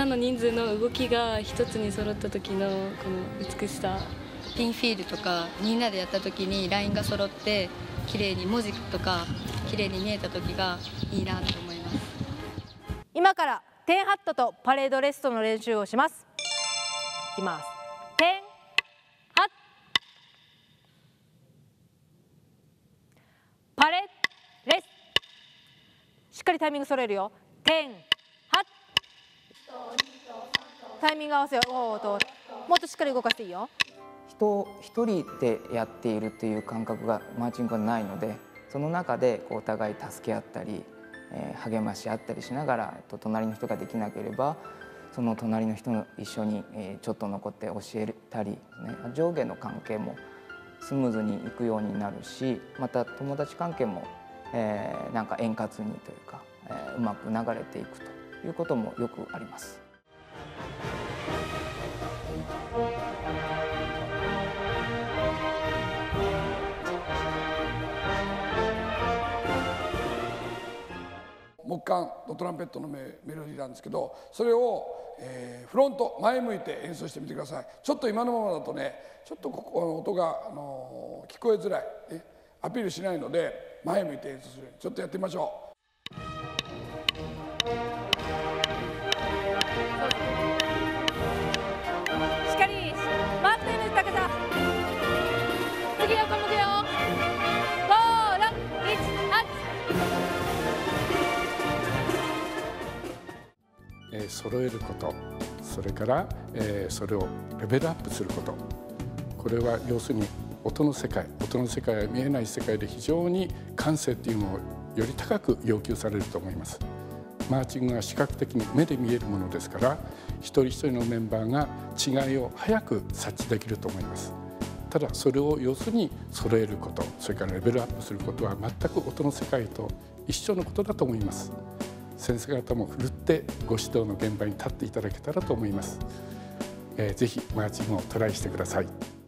さんの人数の動きが一つに揃った時のこの美しさ。ピンフィールとかみんなでやった時にラインが揃って綺麗に文字とか綺麗に見えた時がいいなと思います。今からテンハットとパレードレストの練習をします。いきます。テンハッパレレスしっかりタイミング揃えるよ。テンタイミング合わせよおーともっとしっかり動かしていいよ。人一人でやっているという感覚がマーチングはないのでその中でお互い助け合ったり、えー励まし合ったりしながらえっと隣の人ができなければその隣の人の一緒に、えーちょっと残って教えたり、ね、上下の関係もスムーズにいくようになるしまた友達関係も、えーなんか円滑にというか、えーうまく流れていくと。いうこともよくあります。木管のトランペットのメメロディーなんですけどそれを、えーフロント前向いて演奏してみてください。ちょっと今のままだとねちょっとここの音が、あのー聞こえづらい、アピールしないので前向いて演奏するちょっとやってみましょしえー揃えることそれから、えーそれをレベルアップすること。これは要するに音の世界音の世界は見えない世界で非常に感性っていうのをより高く要求されると思います。マーチングは視覚的に目で見えるものですから一人一人のメンバーが違いを早く察知できると思います。ただそれを要するに揃えることそれからレベルアップすることは全く音の世界と一緒のことだと思います。先生方もふるってご指導の現場に立っていただけたらと思います、えーぜひマーチングをトライしてください。